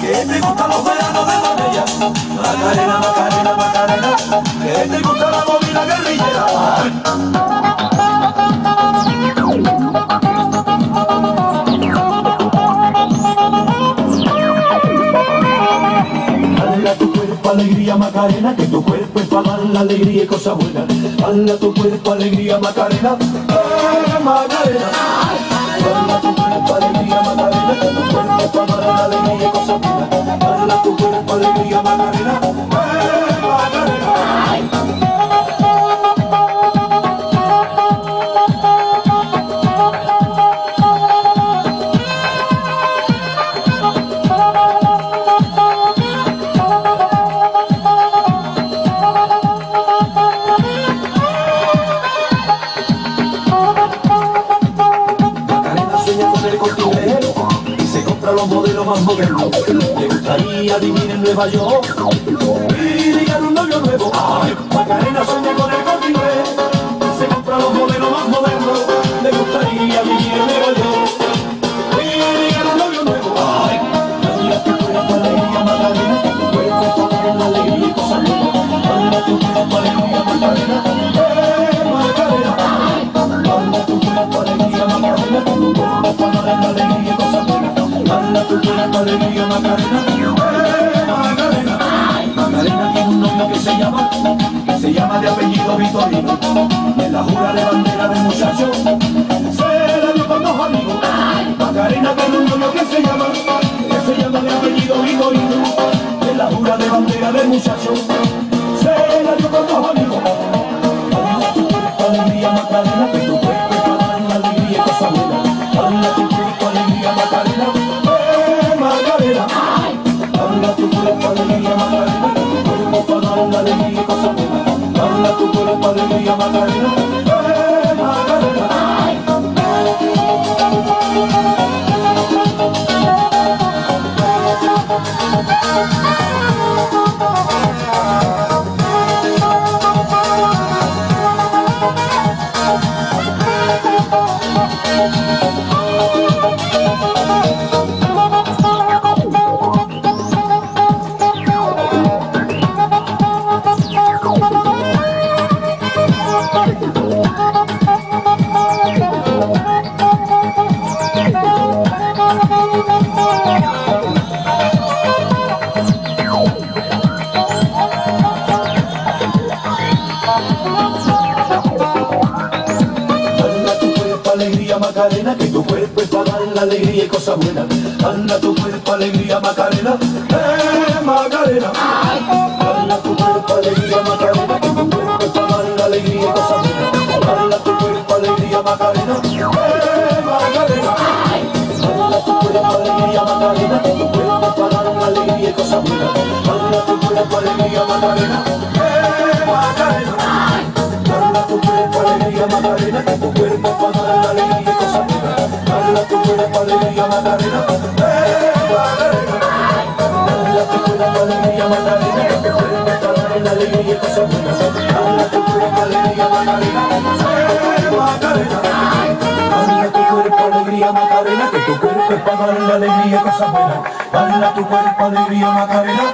que te gustan los veranos de Marbella. Macarena, Macarena, Macarena, que te gusta la movida guerrillera. Alegría Macarena, que tu cuerpo es para dar la alegría y cosas buenas. Dale tu cuerpo alegría Macarena, eh, Macarena. Dale tu cuerpo alegría Macarena, tu la alegría y Macarena, compra los modelos más modernos. Le gustaría vivir en Nueva York Tu cuerpo alegría, Macarena, Macarena. Macarena tiene un novio que se llama, que se llama de apellido Vitorino. Y en la jura de bandera del muchacho, se la dio con dos amigos. Macarena tiene un novio que se llama, que se llama de apellido Vitorino. Y en la jura de bandera del muchacho, Dale tu cuerpo alegría, Macarena, Macarena, que tu cuerpo es para dar la alegría y cosas buenas. Dale tu cuerpo alegría Macarena, eh Macarena. Dale tu cuerpo alegría Macarena, que tu cuerpo es para dar la alegría y cosas buenas. Dale tu cuerpo alegría Macarena, eh Macarena. Dale tu cuerpo alegría Macarena, que tu cuerpo es para dar la alegría y cosas buenas. Dale tu cuerpo alegría Macarena, alegría Macarena, Macarena. Alegría Macarena, que tu cuerpo para dar la alegría y cosas buenas. Dale tu cuerpo alegría Macarena, Macarena. Que tu cuerpo es para dar la alegría buenas. Dale tu cuerpo alegría Macarena,